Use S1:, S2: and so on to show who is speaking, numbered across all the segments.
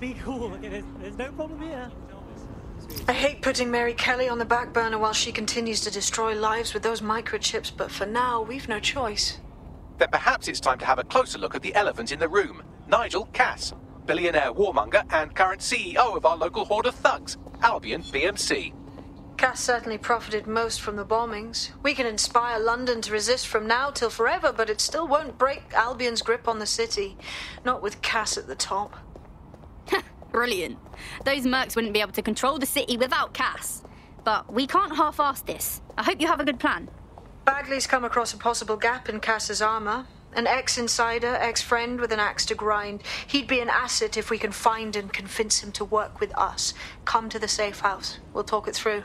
S1: be cool. Okay, there's, there's no problem here.
S2: I hate putting Mary Kelley on the back burner while she continues to destroy lives with those microchips, but for now, we've no choice.
S3: Then perhaps it's time to have a closer look at the elephant in the room Nigel Cass, billionaire warmonger and current CEO of our local horde of thugs, Albion PMC.
S2: Cass certainly profited most from the bombings. We can inspire London to resist from now till forever, but it still won't break Albion's grip on the city. Not with Cass at the top.
S4: Brilliant. Those mercs wouldn't be able to control the city without Cass. But we can't half-ass this. I hope you have a good plan.
S2: Bagley's come across a possible gap in Cass's armor. An ex-insider, ex-friend with an axe to grind. He'd be an asset if we can find and convince him to work with us. Come to the safe house. We'll talk it through.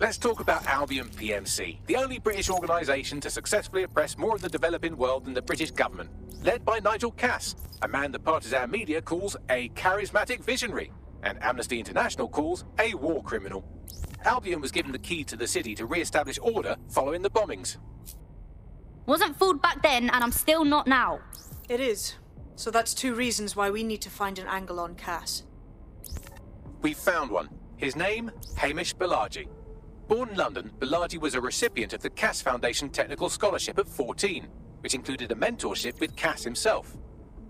S3: Let's talk about Albion PMC, the only British organisation to successfully oppress more of the developing world than the British government. Led by Nigel Cass, a man the partisan media calls a charismatic visionary, and Amnesty International calls a war criminal. Albion was given the key to the city to re-establish order following the bombings.
S4: Wasn't fooled back then, and I'm still not now.
S2: It is. So that's two reasons why we need to find an angle on Cass.
S3: We found one. His name, Hamish Balaji. Born in London, Balaji was a recipient of the Cass Foundation Technical Scholarship at 14, which included a mentorship with Cass himself.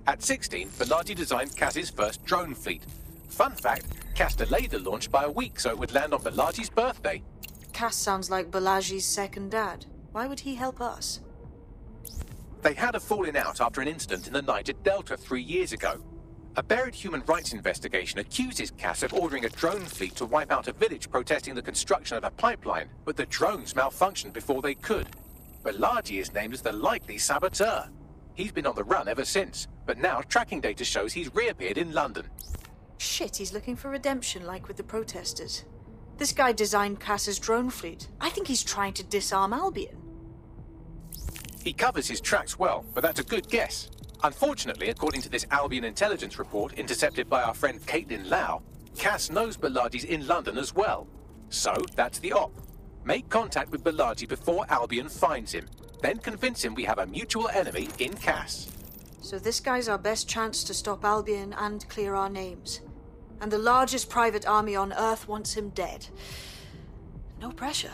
S3: At 16, Balaji designed Cass's first drone fleet. Fun fact, Cass delayed the launch by a week so it would land on Balaji's birthday.
S2: Cass sounds like Balaji's second dad. Why would he help us?
S3: They had a falling out after an incident in the Niger Delta three years ago. A buried human rights investigation accuses Cass of ordering a drone fleet to wipe out a village protesting the construction of a pipeline, but the drones malfunctioned before they could. Balaji is named as the likely saboteur. He's been on the run ever since, but now tracking data shows he's reappeared in London.
S2: Shit, he's looking for redemption like with the protesters. This guy designed Cass's drone fleet. I think he's trying to disarm Albion.
S3: He covers his tracks well, but that's a good guess. Unfortunately, according to this Albion intelligence report intercepted by our friend Caitlin Lau, Cass knows Balaji's in London as well. So that's the op. Make contact with Balaji before Albion finds him. Then convince him we have a mutual enemy in Cass.
S2: So this guy's our best chance to stop Albion and clear our names. And the largest private army on Earth wants him dead. No pressure.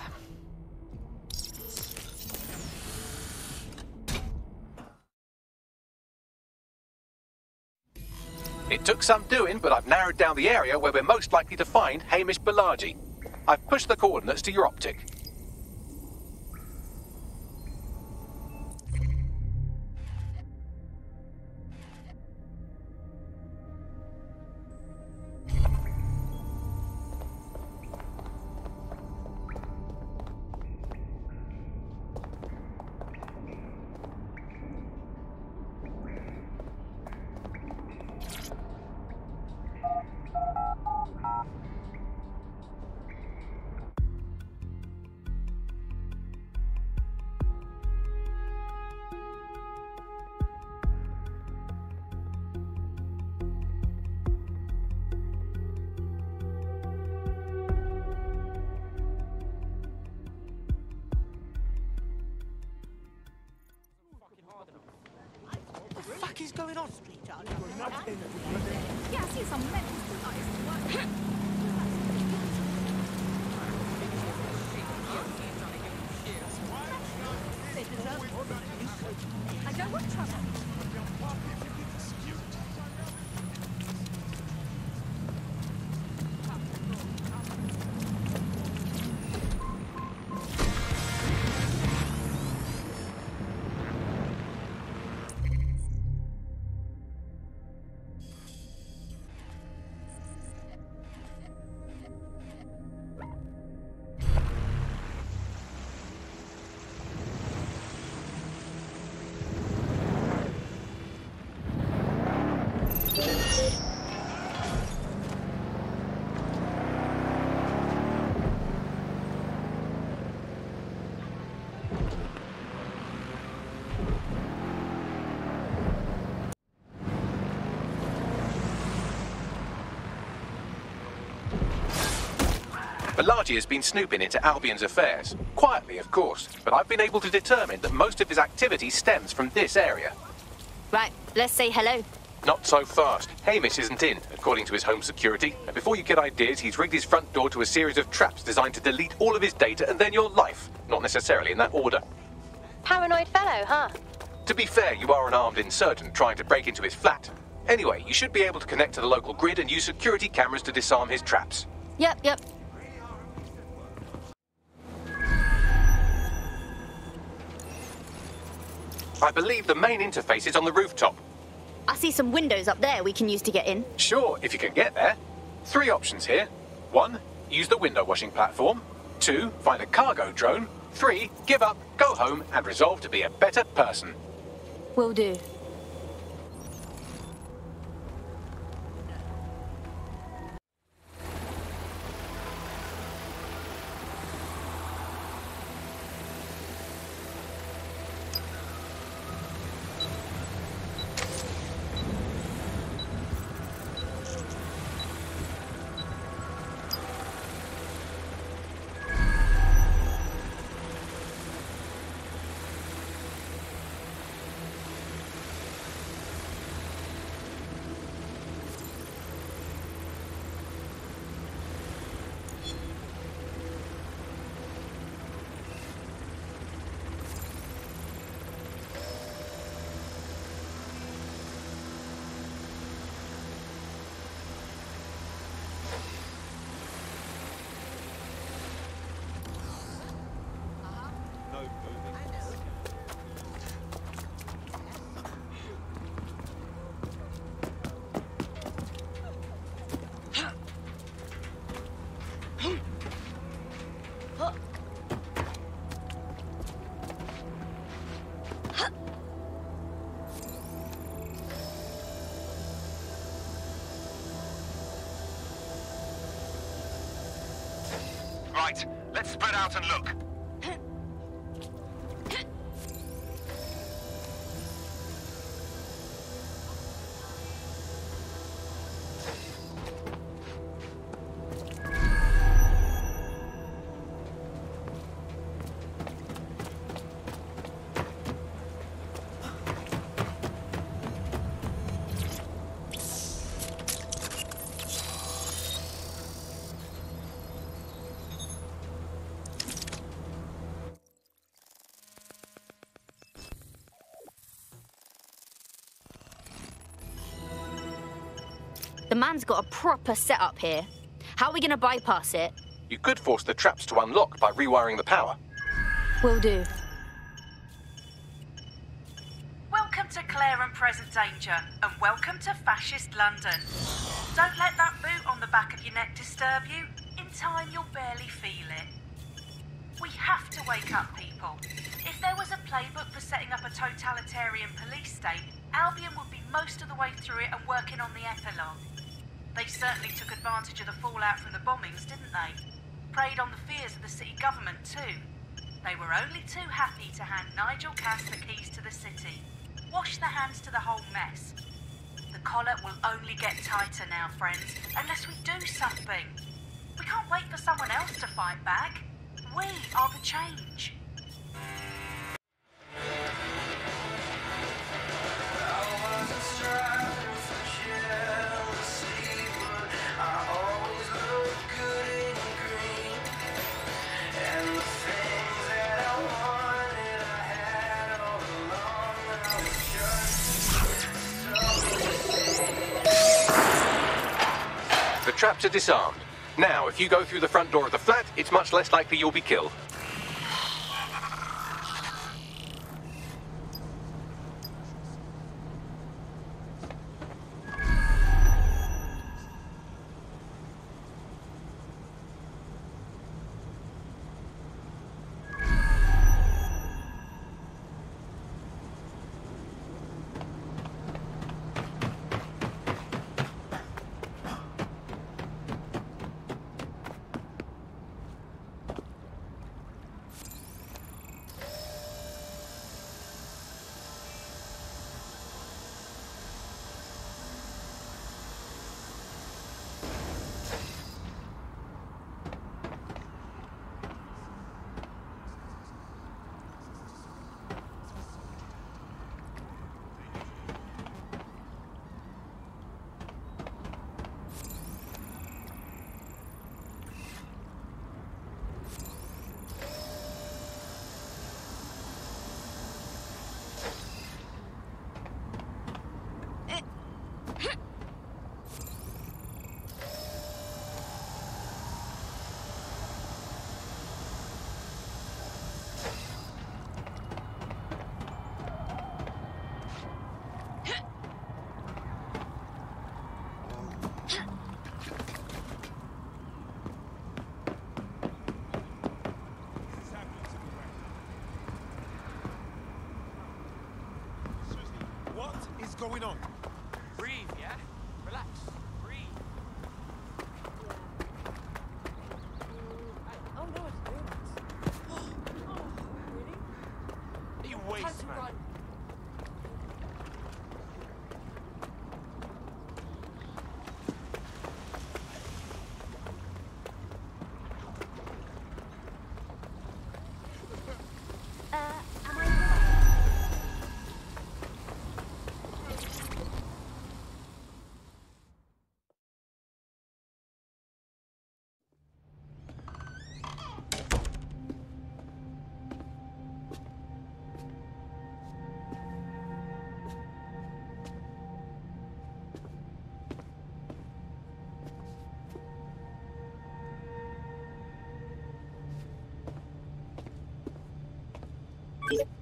S3: It took some doing, but I've narrowed down the area where we're most likely to find Hamish Balaji. I've pushed the coordinates to your optic.
S1: Fuck is going on, sweetheart?
S5: Yeah, I see some mental I
S3: Balaji has been snooping into Albion's affairs. Quietly, of course, but I've been able to determine that most of his activity stems from this area.
S4: Right, let's say hello.
S3: Not so fast. Hamish isn't in, according to his home security. And before you get ideas, he's rigged his front door to a series of traps designed to delete all of his data and then your life. Not necessarily in that order.
S6: Paranoid fellow, huh?
S3: To be fair, you are an armed insurgent trying to break into his flat. Anyway, you should be able to connect to the local grid and use security cameras to disarm his traps.
S4: Yep, yep.
S3: I believe the main interface is on the rooftop.
S4: I see some windows up there we can use to get in.
S3: Sure, if you can get there. Three options here. One, use the window washing platform. Two, find a cargo drone. Three, give up, go home, and resolve to be a better person.
S4: Will do.
S7: Right, let's spread out and look.
S4: The man's got a proper setup here. How are we gonna bypass it?
S3: You could force the traps to unlock by rewiring the power.
S4: Will do.
S8: Welcome to Claire and Present Danger, and welcome to Fascist London. Don't let that boot on the back of your neck disturb you. In time, you'll barely feel it. We have to wake up people. If there was a playbook for setting up a totalitarian police state, Albion would be most of the way through it and working on the epilogue. They certainly took advantage of the fallout from the bombings, didn't they? Preyed on the fears of the city government, too. They were only too happy to hand Nigel Cass the keys to the city. Wash their hands to the whole mess. The collar will only get tighter now, friends, unless we do something. We can't wait for someone else to fight back. We are the change.
S3: Disarmed. Now, if you go through the front door of the flat, it's much less likely you'll be killed.
S7: Going on?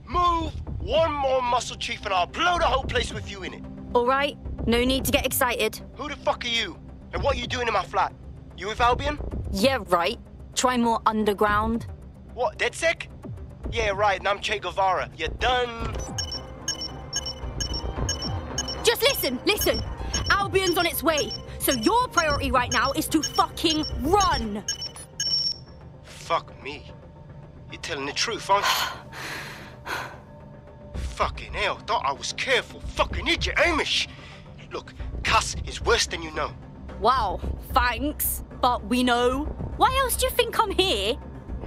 S9: Move one more muscle chief and I'll blow the whole place with you in it.
S4: All right, no need to get excited.
S9: Who the fuck are you? And what are you doing in my flat? You with Albion?
S4: Yeah, right. Try more underground.
S9: What, DedSec? Yeah, right, and I'm Che Guevara. You're done?
S4: Just listen, listen. Albion's on its way. So your priority right now is to fucking run.
S9: Fuck me. You're telling the truth, aren't you? Fucking hell, thought I was careful. Fucking idiot, Amish. Look, Cass is worse than you know.
S4: Wow, thanks. But we know. Why else do you think I'm here?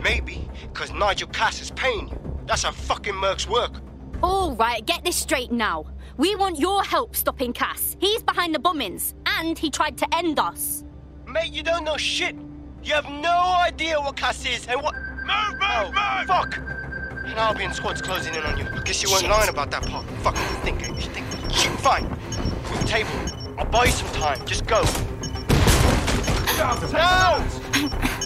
S9: Maybe, because Nigel Cass is paying you. That's how fucking Mercs work.
S4: All right, get this straight now. We want your help stopping Cass. He's behind the bombings, and he tried to end us.
S9: Mate, you don't know shit. You have no idea what Cass is and what.
S7: Move, move,
S9: Oh,
S7: move!
S9: fuck! An Albion squad's closing in on you. I guess you weren't
S4: Shit.
S9: lying about that part. Fuck, you think, you think. Shit, fine. Move the table. I'll buy you some time. Just go. No!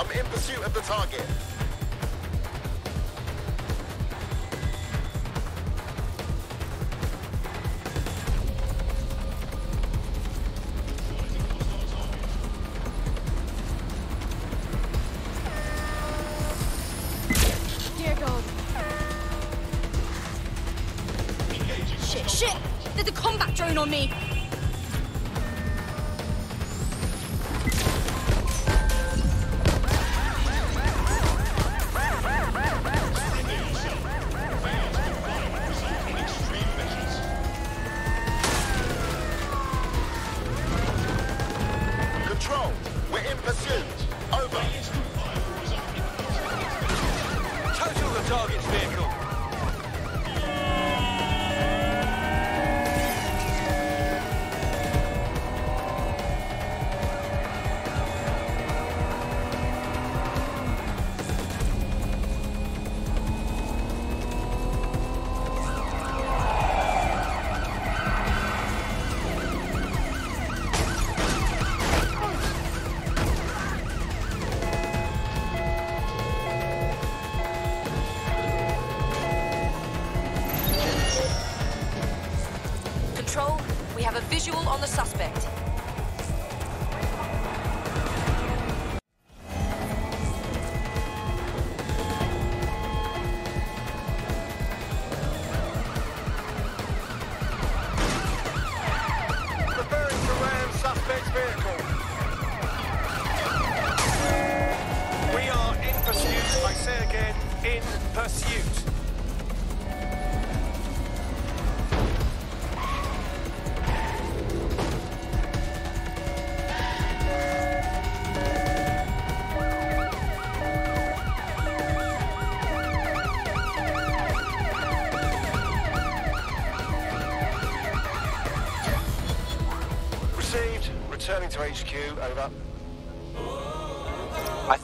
S7: I'm in pursuit of the target.
S4: Shit, shit! There's a combat drone on me!
S6: On the suspect.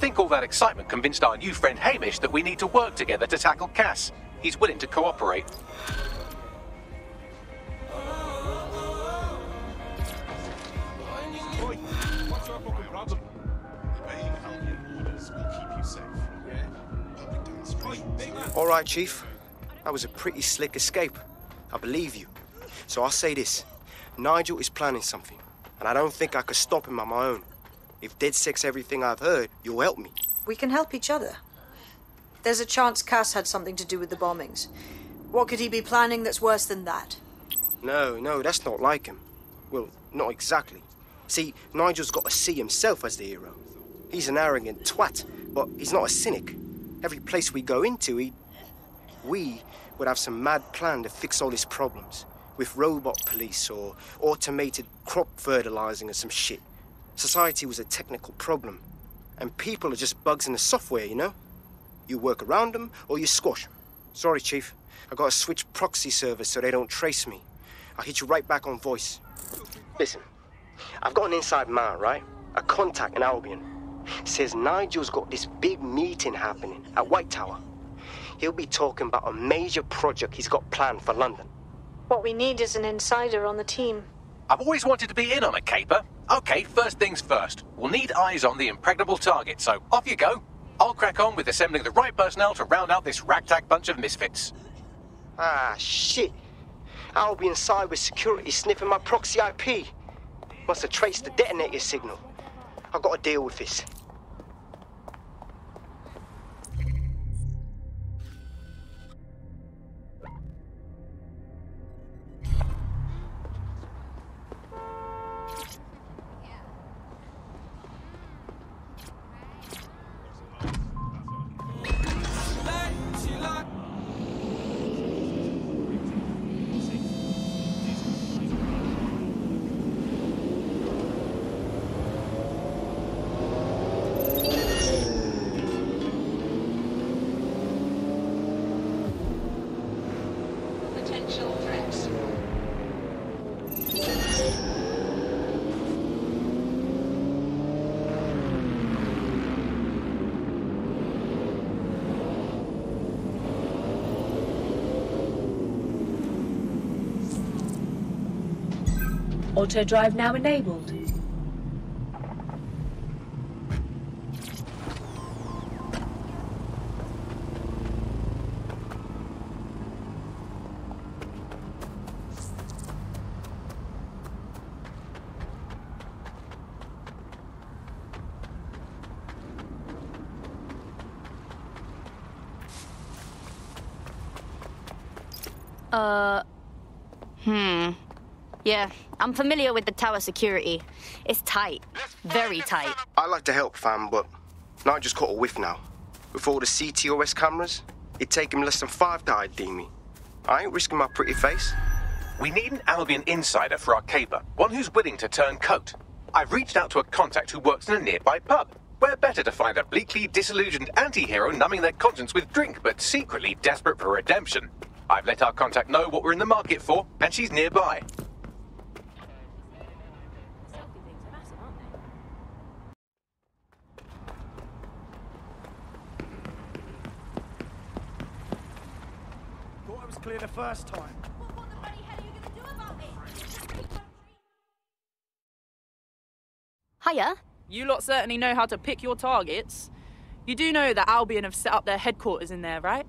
S3: Think all that excitement convinced our new friend Hamish that we need to work together to tackle Cass. He's willing to cooperate.
S9: All right, Chief. That was a pretty slick escape. I believe you. So I'll say this. Nigel is planning something, and I don't think I could stop him on my own. If DedSec's everything I've heard, you'll help me.
S2: We can help each other. There's a chance Cass had something to do with the bombings. What could he be planning that's worse than that?
S9: No, no, that's not like him. Well, not exactly. See, Nigel's got to see himself as the hero. He's an arrogant twat, but he's not a cynic. Every place we go into, he. We would have some mad plan to fix all his problems. With robot police or automated crop fertilizing or some shit. Society was a technical problem. And people are just bugs in the software, you know? You work around them or you squash them. Sorry, Chief. I gotta switch proxy servers so they don't trace me. I'll hit you right back on voice. Listen, I've got an inside man, right? A contact in Albion. Says Nigel's got this big meeting happening at White Tower. He'll be talking about a major project he's got planned for London.
S2: What we need is an insider on the team.
S3: I've always wanted to be in on a caper. Okay, first things first. We'll need eyes on the impregnable target, so off you go. I'll crack on with assembling the right personnel to round out this ragtag bunch of misfits.
S9: Ah, shit. I'll be inside with security sniffing my proxy IP. Must have traced the detonator signal. I've got to deal with this.
S10: Auto drive now enabled.
S4: I'm familiar with the tower security. It's tight. Very tight.
S9: I like to help, fam, but i just caught a whiff now. With all the CTOS cameras, it'd take him less than five to ID me. I ain't risking my pretty face.
S3: We need an Albion insider for our caper, one who's willing to turn coat. I've reached out to a contact who works in a nearby pub. Where better to find a bleakly disillusioned anti-hero numbing their conscience with drink, but secretly desperate for redemption. I've let our contact know what we're in the market for, and she's nearby.
S11: Clear the first time.
S4: Hiya.
S5: You lot certainly know how to pick your targets. You do know that Albion have set up their headquarters in there, right?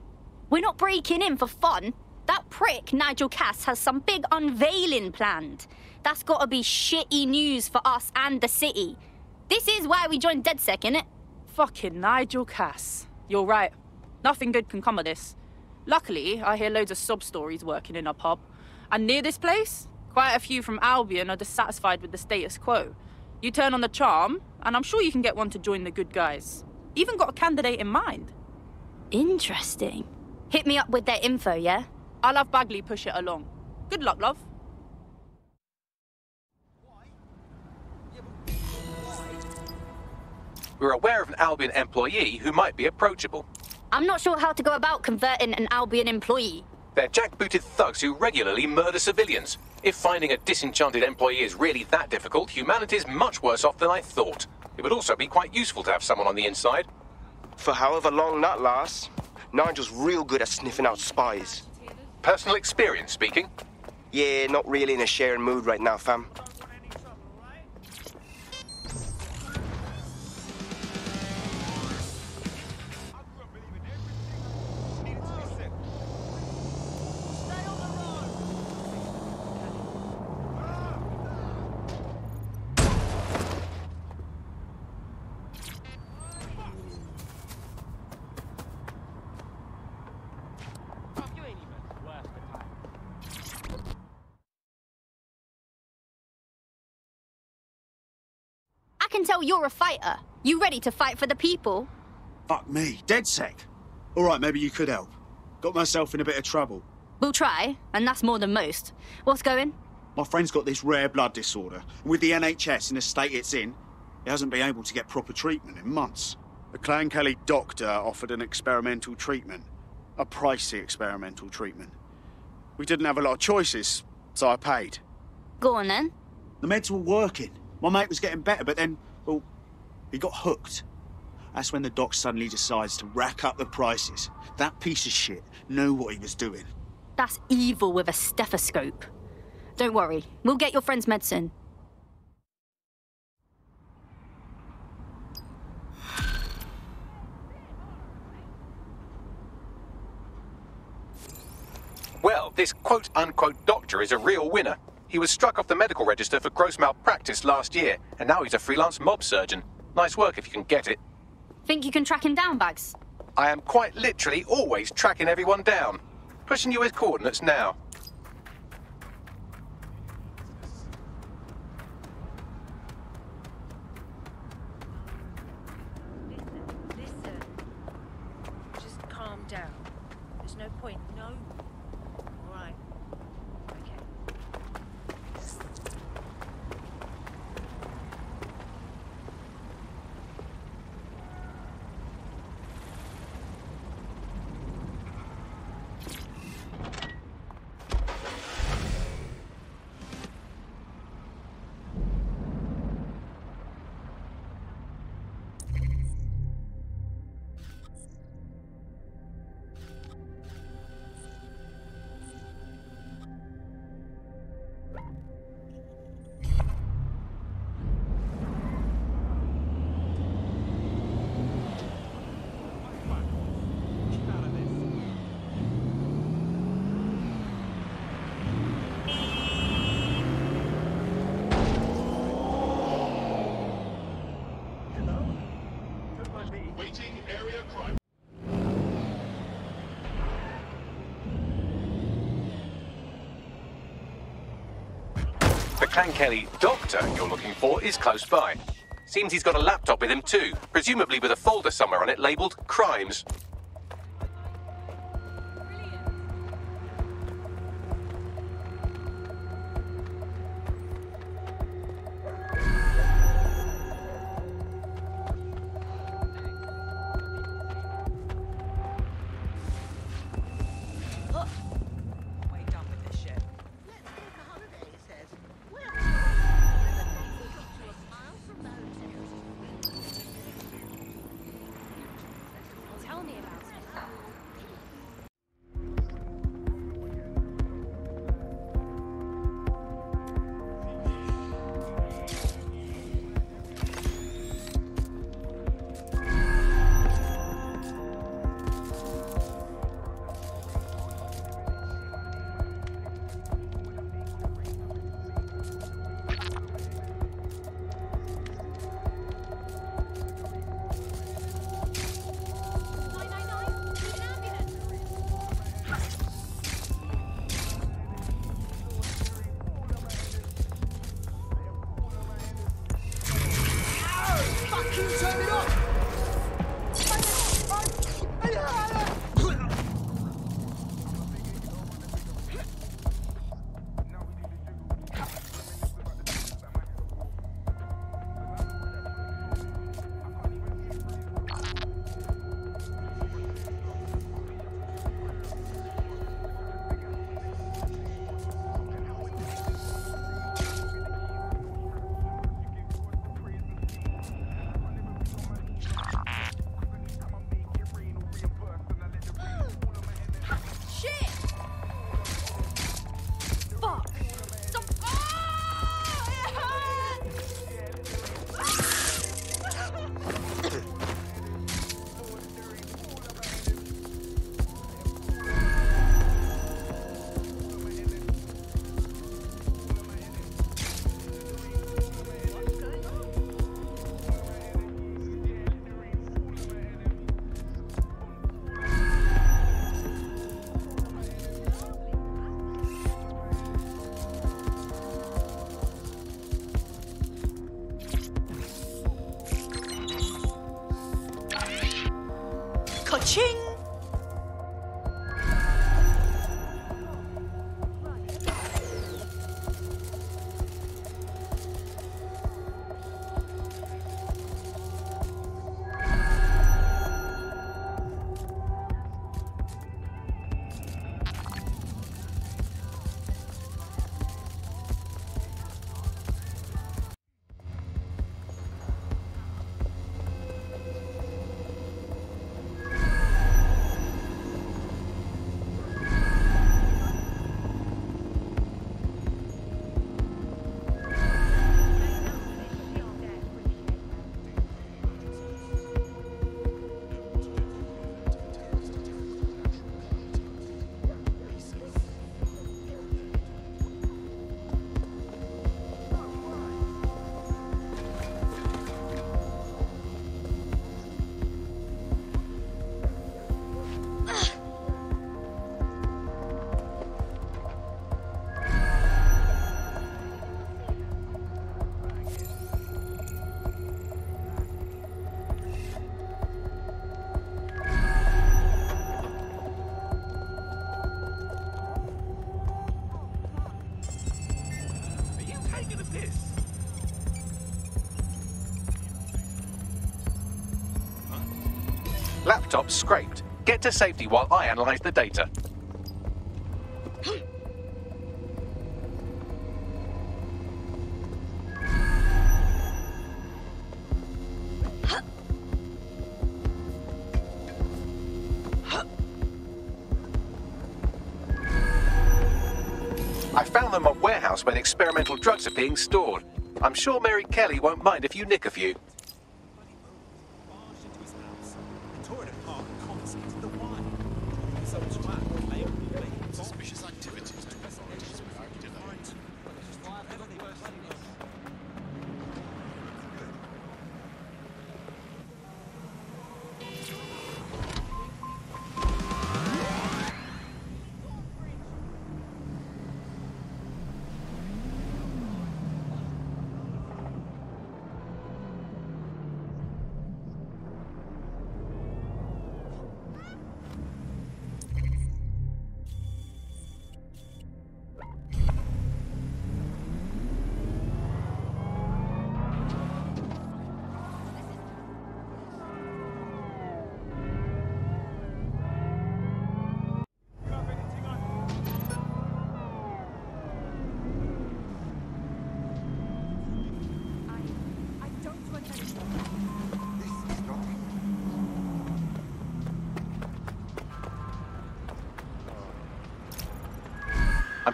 S4: We're not breaking in for fun. That prick, Nigel Cass, has some big unveiling planned. That's gotta be shitty news for us and the city. This is why we joined DedSec, innit?
S5: Fucking Nigel Cass. You're right. Nothing good can come of this. Luckily, I hear loads of sob stories working in a pub. And near this place, quite a few from Albion are dissatisfied with the status quo. You turn on the charm, and I'm sure you can get one to join the good guys. Even got a candidate in mind.
S4: Interesting. Hit me up with their info, yeah?
S5: I'll have Bagley push it along. Good luck, love.
S3: We're aware of an Albion employee who might be approachable.
S4: I'm not sure how to go about converting an Albion employee.
S3: They're jackbooted thugs who regularly murder civilians. If finding a disenchanted employee is really that difficult, humanity's much worse off than I thought. It would also be quite useful to have someone on the inside.
S9: For however long that lasts, Nigel's real good at sniffing out spies.
S3: Personal experience speaking?
S9: Yeah, not really in a sharing mood right now, fam.
S4: You're a fighter. You ready to fight for the people?
S11: Fuck me, DedSec. All right, maybe you could help. Got myself in a bit of trouble.
S4: We'll try, and that's more than most. What's going?
S11: My friend's got this rare blood disorder. With the NHS in the state it's in, he hasn't been able to get proper treatment in months. The Clan Kelley doctor offered an experimental treatment. A pricey experimental treatment. We didn't have a lot of choices, so I paid.
S4: Go on then.
S11: The meds were working. My mate was getting better, but then, well, he got hooked. That's when the doc suddenly decides to rack up the prices. That piece of shit knew what he was doing.
S4: That's evil with a stethoscope. Don't worry, we'll get your friend's medicine.
S3: Well, this quote unquote doctor is a real winner. He was struck off the medical register for gross malpractice last year, and now he's a freelance mob surgeon. Nice work if you can get it.
S4: Think you can track him down, Bags?
S3: I am quite literally always tracking everyone down. Pushing you his coordinates now. Kelley doctor you're looking for is close by. Seems he's got a laptop with him too, presumably with a folder somewhere on it labelled Crimes.
S4: Tornado.
S3: Laptop scraped. Get to safety while I analyze the data. I found them at warehouse where experimental drugs are being stored. I'm sure Mary Kelley won't mind if you nick a few.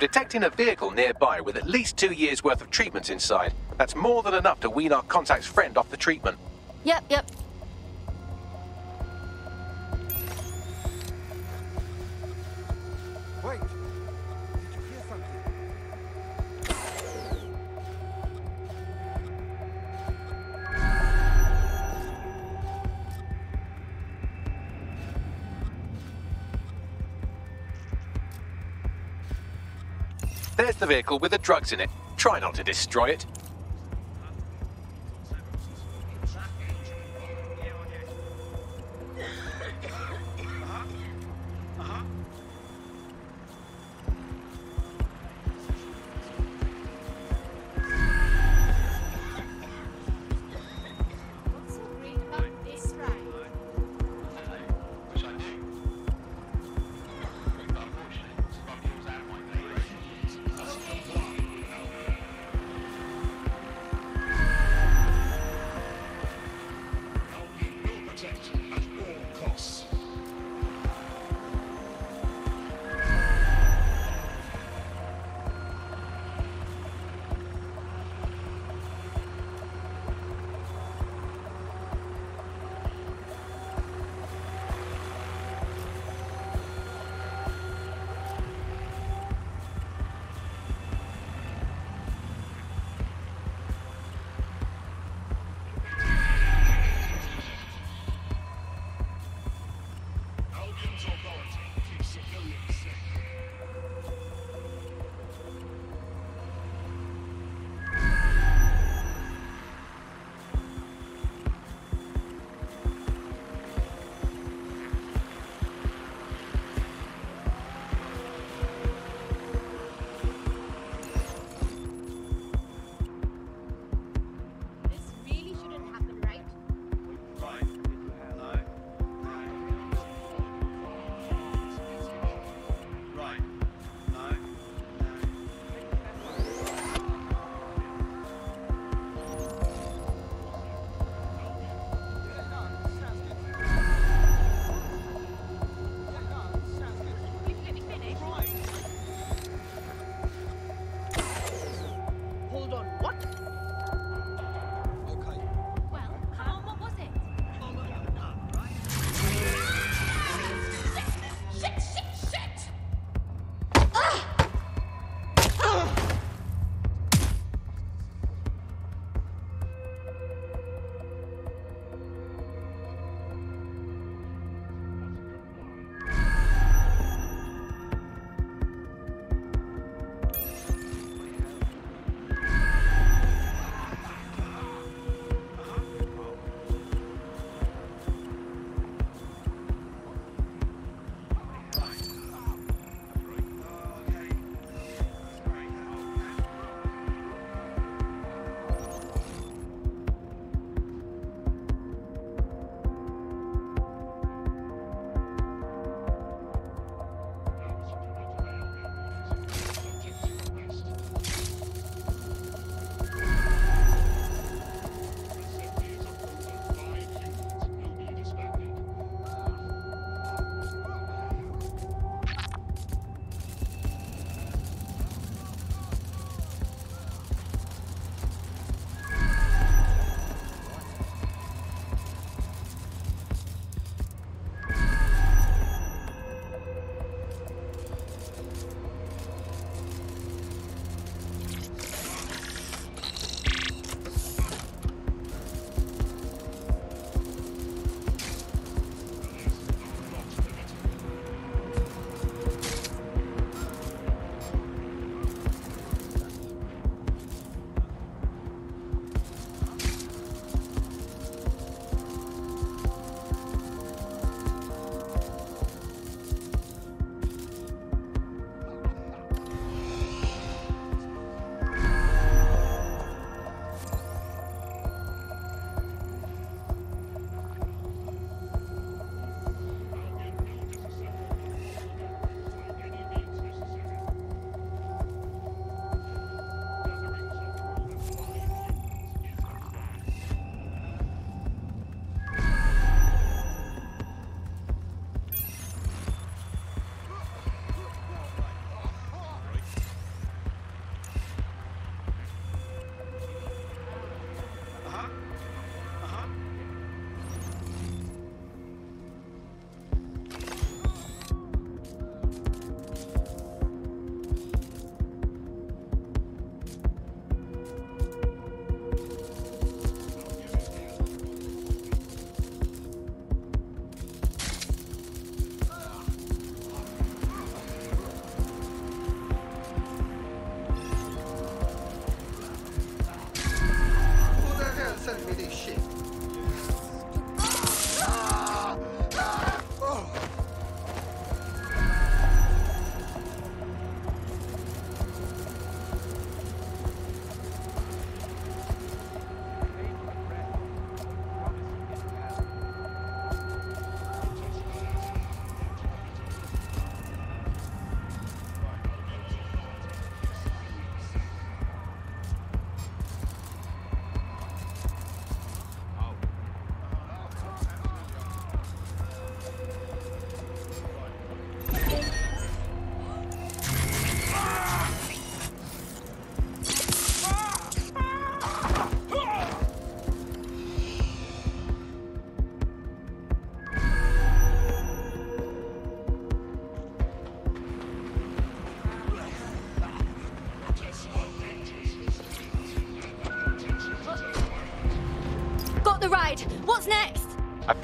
S3: Detecting a vehicle nearby with at least two years' worth of treatments inside. That's more than enough to wean our contact's friend off the treatment.
S4: Yep, yep.
S3: The vehicle with the drugs in it. Try not to destroy it.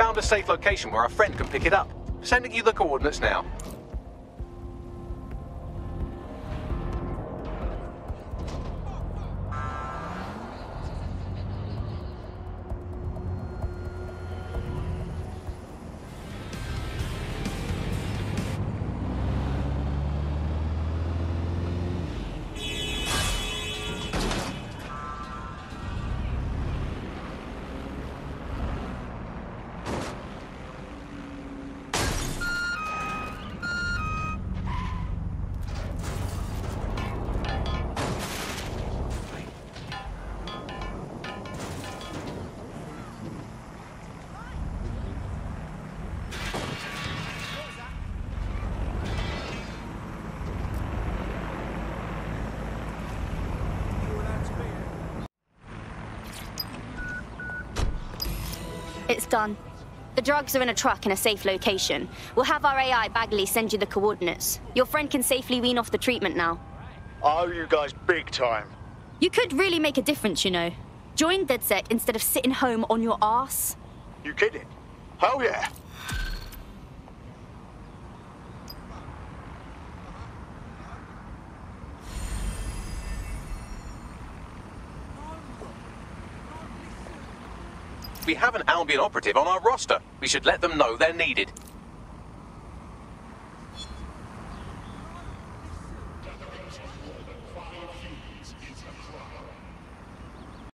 S3: Found a safe location where a friend can pick it up. Sending you the coordinates now.
S4: It's done. The drugs are in a truck in a safe location. We'll have our AI Bagley send you the coordinates. Your friend can safely wean off the treatment now.
S11: I owe you guys big time.
S4: You could really make a difference, you know. Join DedSec instead of sitting home on your ass.
S11: You kidding? Hell yeah.
S3: We have an Albion operative on our roster. We should let them know they're needed.